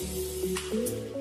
Música